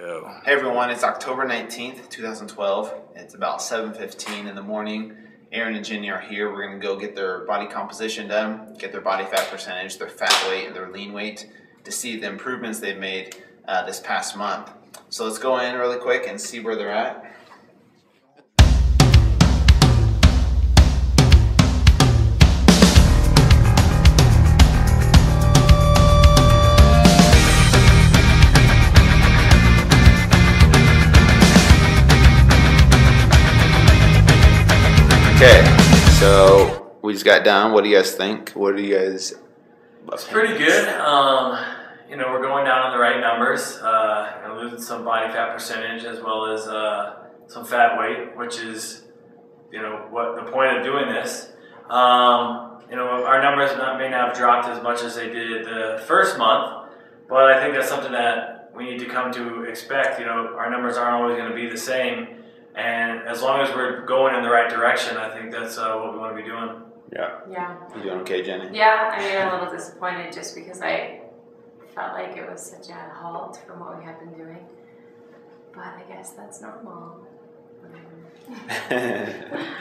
Hey everyone, it's October 19th, 2012. It's about 7.15 in the morning. Aaron and Jenny are here. We're gonna go get their body composition done, get their body fat percentage, their fat weight, and their lean weight to see the improvements they've made uh, this past month. So let's go in really quick and see where they're at. Okay, so we just got done. What do you guys think? What do you guys? It's pretty good. Um, you know, we're going down on the right numbers. Uh, and losing some body fat percentage as well as uh, some fat weight, which is, you know, what the point of doing this. Um, you know, our numbers not, may not have dropped as much as they did the first month, but I think that's something that we need to come to expect. You know, our numbers aren't always going to be the same. And as long as we're going in the right direction, I think that's uh, what we want to be doing. Yeah. Yeah. You doing okay, Jenny? Yeah, I mean, I'm a little disappointed just because I felt like it was such a halt from what we had been doing. But I guess that's normal. Whatever.